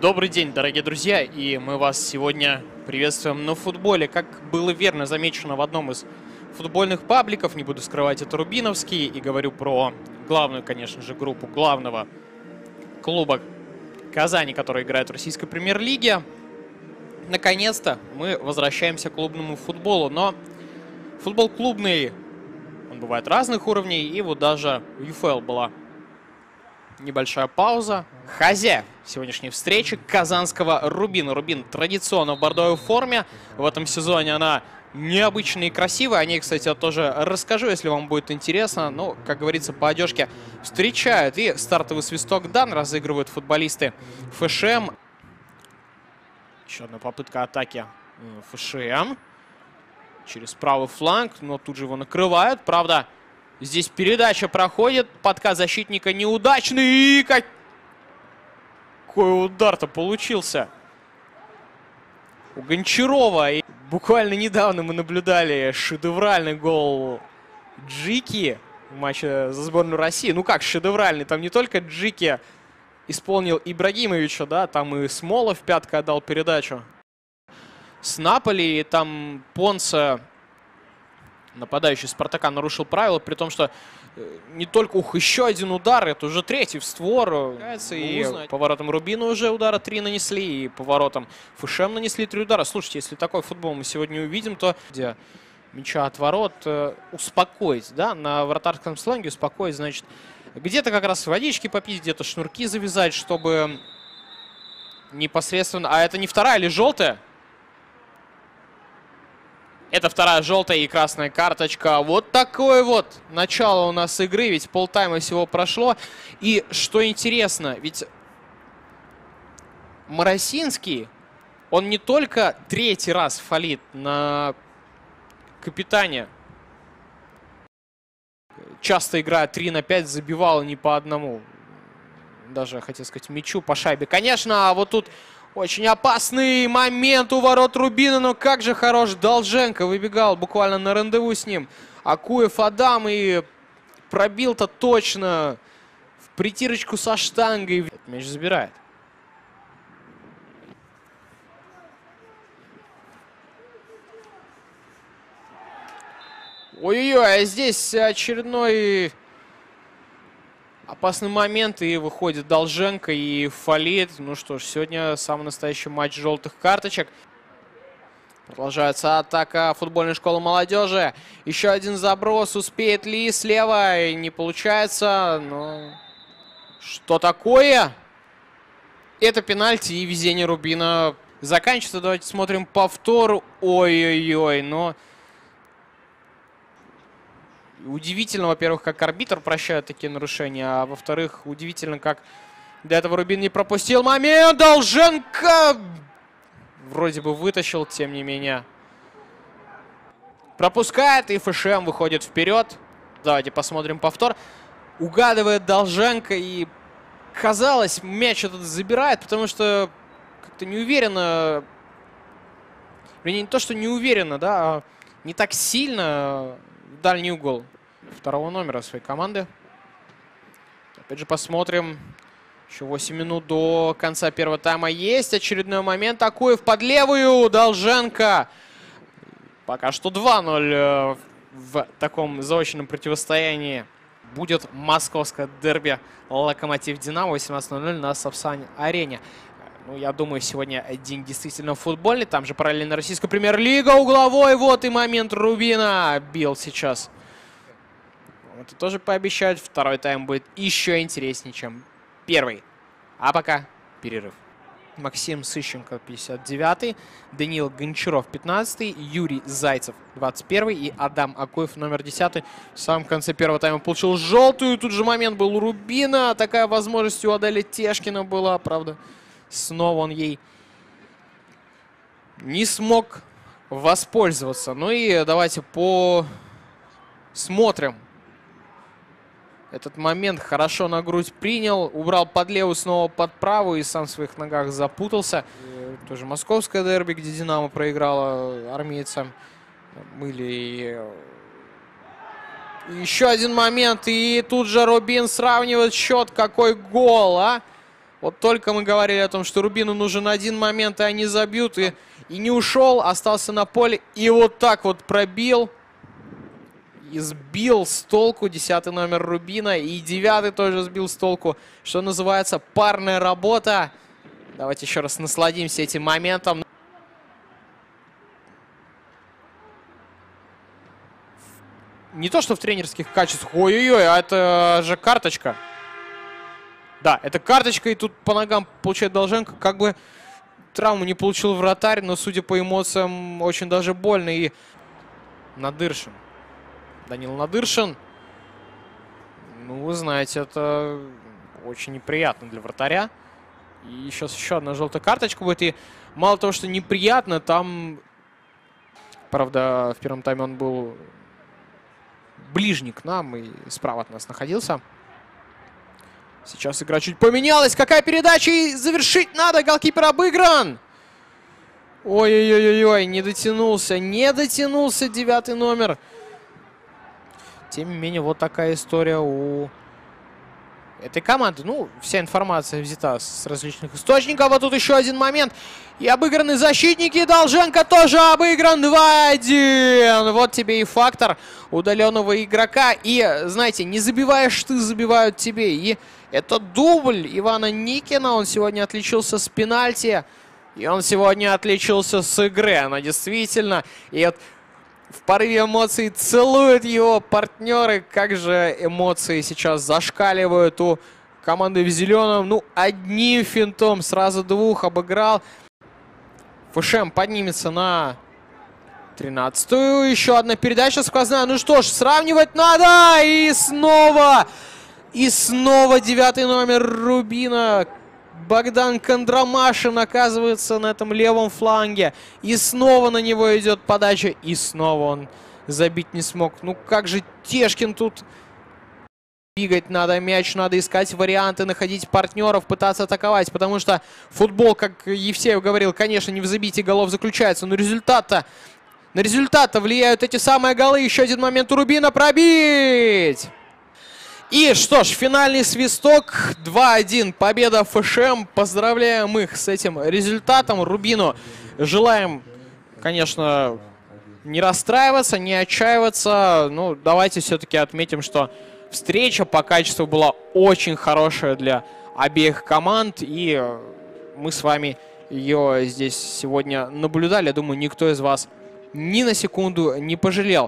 Добрый день, дорогие друзья, и мы вас сегодня приветствуем на футболе. Как было верно замечено в одном из футбольных пабликов, не буду скрывать, это Рубиновский, и говорю про главную, конечно же, группу главного клуба Казани, который играет в российской премьер-лиге. Наконец-то мы возвращаемся к клубному футболу, но футбол клубный, он бывает разных уровней, и вот даже в ЮФЛ была небольшая пауза. Хозяев сегодняшней встречи казанского Рубина. Рубин традиционно в бордовой форме. В этом сезоне она необычная и красивая. О ней, кстати, я тоже расскажу, если вам будет интересно. Ну, как говорится, по одежке встречают. И стартовый свисток дан. Разыгрывают футболисты ФШМ. Еще одна попытка атаки ФШМ. Через правый фланг, но тут же его накрывают. Правда, Здесь передача проходит. Подкат защитника неудачный. И как... какой удар-то получился. У Гончарова. И буквально недавно мы наблюдали шедевральный гол Джики в матче за сборную России. Ну как шедевральный? Там не только Джики исполнил Ибрагимовича, да, там и Смолов пятка отдал передачу. С Наполи, там Понса нападающий Спартака нарушил правила, при том, что не только, ух, еще один удар, это уже третий в створ. И поворотом Рубина уже удара три нанесли, и поворотом ФШМ нанесли три удара. Слушайте, если такой футбол мы сегодня увидим, то где мяча от ворот э, успокоить, да, на вратарском сленге успокоить, значит, где-то как раз водички попить, где-то шнурки завязать, чтобы непосредственно... А это не вторая или желтая? Это вторая желтая и красная карточка. Вот такое вот начало у нас игры. Ведь полтайма всего прошло. И что интересно, ведь Моросинский, он не только третий раз фалит на капитане. Часто играя 3 на 5, забивал не по одному. Даже, хотел сказать, мячу по шайбе. Конечно, а вот тут очень опасный момент у ворот Рубина, но как же хорош Долженко. Выбегал буквально на рандеву с ним. Акуев Адам и пробил-то точно в притирочку со штангой. Мяч забирает. Ой-ой-ой, а здесь очередной Опасный момент, и выходит Долженко и Фалит. Ну что ж, сегодня самый настоящий матч желтых карточек. Продолжается атака футбольной школы молодежи. Еще один заброс. Успеет ли слева? Не получается. Но что такое? Это пенальти и везение Рубина заканчивается. Давайте смотрим повтор. Ой-ой-ой. Но Удивительно, во-первых, как арбитр прощает такие нарушения, а во-вторых, удивительно, как до этого Рубин не пропустил момент. Долженко вроде бы вытащил, тем не менее. Пропускает, и ФШМ выходит вперед. Давайте посмотрим повтор. Угадывает Долженко, и казалось, мяч этот забирает, потому что как-то не уверенно... Не то, что не уверенно, да, а не так сильно дальний угол второго номера своей команды. Опять же, посмотрим. Еще 8 минут до конца первого тайма есть. Очередной момент. Акуев под левую. Долженко. Пока что 2-0 э, в таком заочном противостоянии. Будет московское дерби Локомотив Динамо 18.00 на Сапсань-арене. Ну, я думаю, сегодня день действительно футбольный. Там же параллельно российская премьер-лига. Угловой. Вот и момент Рубина. Бил сейчас. Это тоже пообещать. Второй тайм будет еще интереснее, чем первый. А пока перерыв. Максим Сыщенко 59 Даниил Гончаров 15 Юрий Зайцев 21 и Адам Акоев номер 10 В самом конце первого тайма получил желтую. Тут же момент был у Рубина. Такая возможность у Адели Тешкина была, правда. Снова он ей не смог воспользоваться. Ну и давайте посмотрим. Этот момент хорошо на грудь принял. Убрал под левую, снова под правую и сам в своих ногах запутался. И тоже московское дерби, где Динамо проиграла армейцам. Были еще один момент. И тут же Рубин сравнивает счет. Какой гол, а? Вот только мы говорили о том, что Рубину нужен один момент, и они забьют. И, и не ушел, остался на поле. И вот так вот пробил. И сбил с толку десятый номер Рубина. И девятый тоже сбил с толку. Что называется, парная работа. Давайте еще раз насладимся этим моментом. Не то, что в тренерских качествах. Ой-ой-ой, а это же карточка. Да, это карточка, и тут по ногам получает Долженко. Как бы травму не получил вратарь, но, судя по эмоциям, очень даже больно. И Надыршин. Данил Надыршин. Ну, вы знаете, это очень неприятно для вратаря. И сейчас еще одна желтая карточка будет. И мало того, что неприятно, там... Правда, в первом тайме он был ближний к нам и справа от нас находился. Сейчас игра чуть поменялась. Какая передача? И завершить надо. Голкипер обыгран. Ой-ой-ой-ой, не дотянулся. Не дотянулся девятый номер. Тем не менее, вот такая история у этой команды. Ну, вся информация взята с различных источников. А тут еще один момент. И обыграны защитники. Долженко тоже обыгран 2-1. Вот тебе и фактор удаленного игрока. И, знаете, не забиваешь ты, забивают тебе. И это дубль Ивана Никина. Он сегодня отличился с пенальти. И он сегодня отличился с игры. Она действительно... И вот в порыве эмоций целуют его партнеры. Как же эмоции сейчас зашкаливают у команды в зеленом. Ну, одним финтом сразу двух обыграл. ФШМ поднимется на 13-ю. Еще одна передача сквозная. Ну что ж, сравнивать надо. И снова, и снова девятый номер Рубина. Богдан Кондромашин оказывается на этом левом фланге. И снова на него идет подача. И снова он забить не смог. Ну как же Тешкин тут... Бегать надо, мяч надо искать варианты, находить партнеров, пытаться атаковать. Потому что футбол, как Евсеев говорил, конечно, не в забитии голов заключается. Но результат-то... На результат-то влияют эти самые голы. Еще один момент у Рубина пробить! И что ж, финальный свисток 2-1. Победа ФШМ. Поздравляем их с этим результатом. Рубину желаем, конечно, не расстраиваться, не отчаиваться. Ну, давайте все-таки отметим, что встреча по качеству была очень хорошая для обеих команд. И мы с вами ее здесь сегодня наблюдали. Я думаю, никто из вас ни на секунду не пожалел.